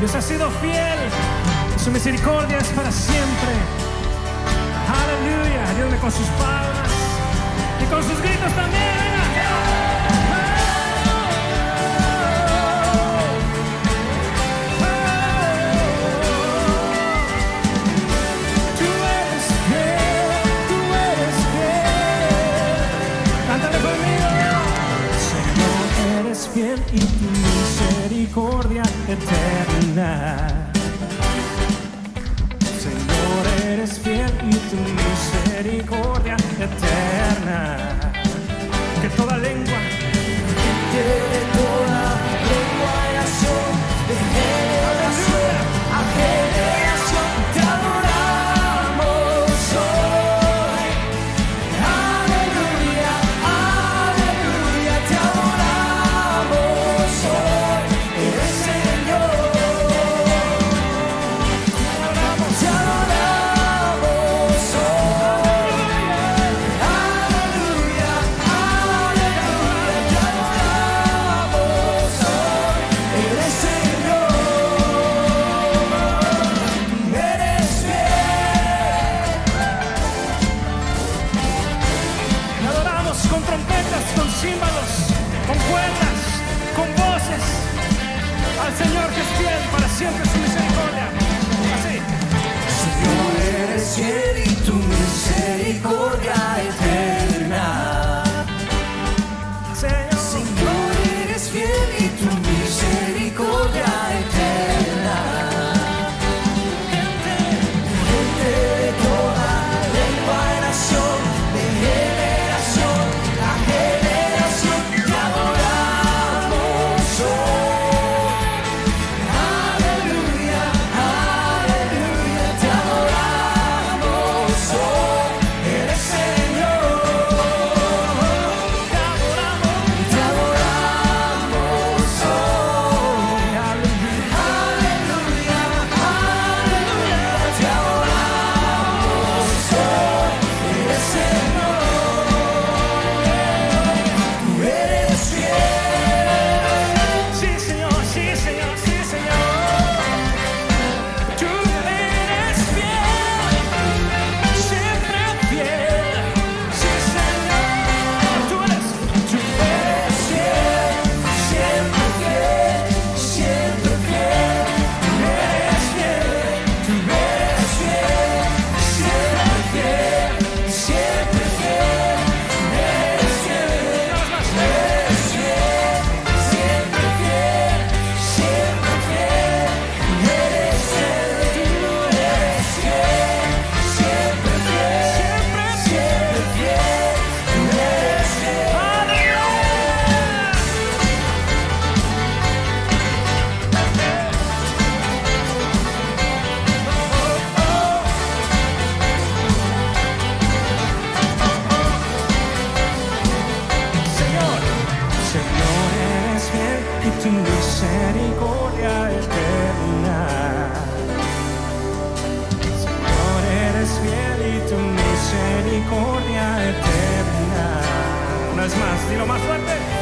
Dios ha sido fiel, su misericordia es para siempre. Aleluya, ayúdame con sus palmas y con sus gritos también. Señor, eres fiel y tu misericordia eterna. tu misericordia to me. Dilo más fuerte.